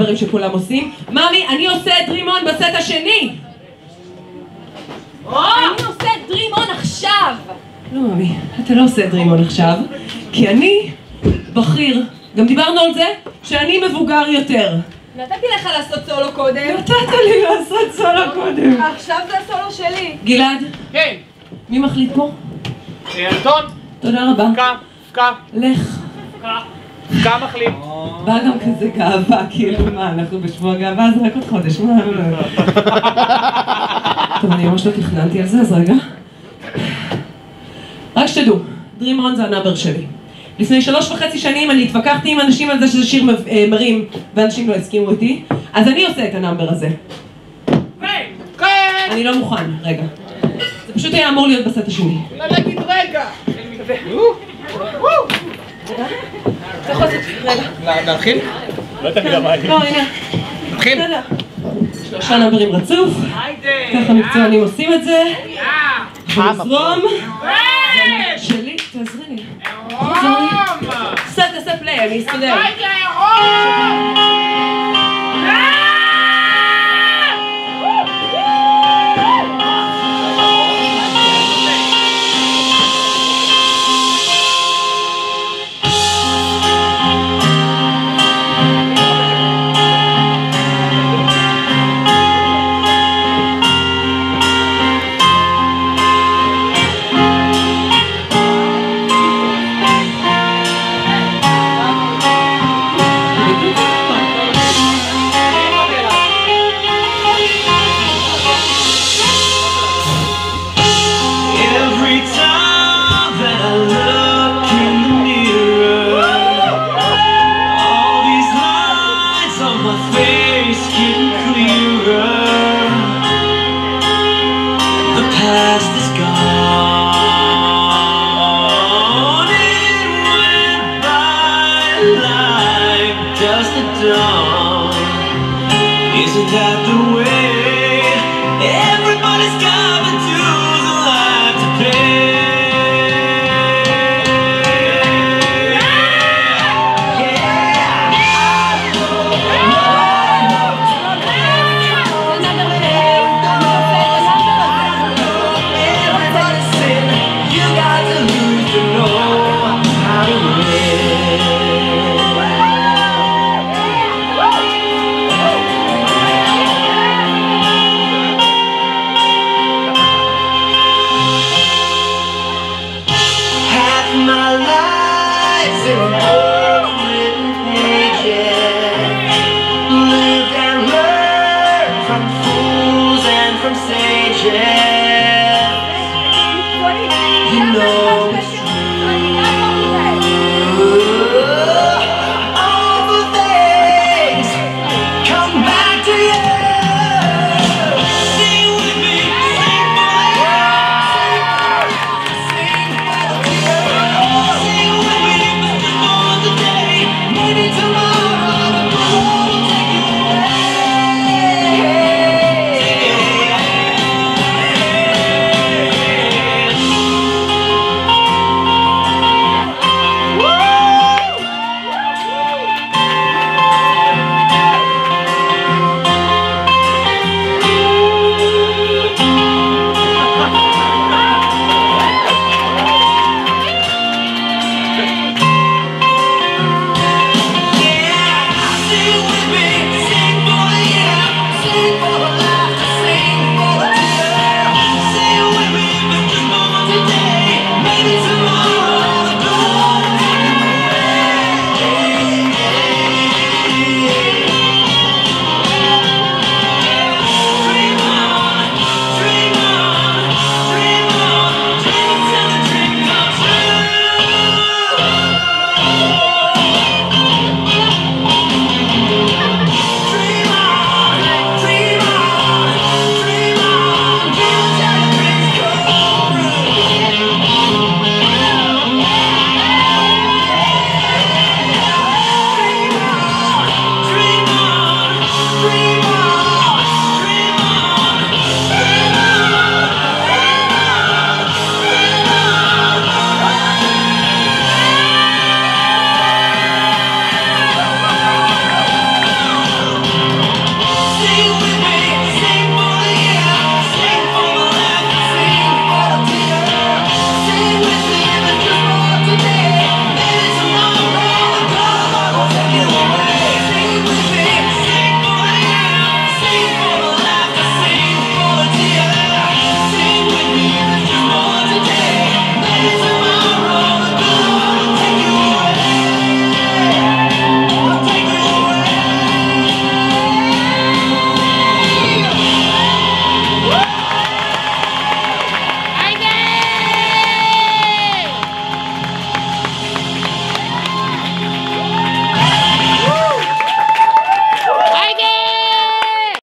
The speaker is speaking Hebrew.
דברים שכולם עושים. ממי, אני עושה את דרימון בסט השני! אני עושה דרימון עכשיו! לא, ממי, אתה לא עושה את דרימון עכשיו, כי אני בכיר. גם דיברנו על זה שאני מבוגר יותר. נתתי לך לעשות סולו קודם. נתת לי לעשות סולו קודם. עכשיו זה הסולו שלי. גלעד, כן, מי מחליט פה? אנטון, תודה רבה. פקה, פקה, לך. פקה, פקה מחליט. בא גם כזה גאווה, כאילו מה, אנחנו בשבוע גאווה, זה רק עוד חודש, מה? טוב, אני ממש לא תכננתי על זה, אז רגע. רק שתדעו, Dream On זה ה number שלי. לפני שלוש וחצי שנים אני התווכחתי עם אנשים על זה שזה שיר אה, מרים, ואנשים לא הסכימו איתי, אז אני עושה את ה number הזה. אני לא מוכן, רגע. זה פשוט היה אמור להיות בסט השני. לא להגיד רגע! יכול לעשות, רגע. נתחיל? לא, הנה. נתחיל? בסדר. שלושה נאמברים רצוף! ככה מקצוענים עושים את זה. אה, נזרום. שלי, תעזרי לי. תעזרי לי. עשה, תעשה פליי, אני אסתדר. Past is gone. It went by like dust at dawn. Isn't that the way?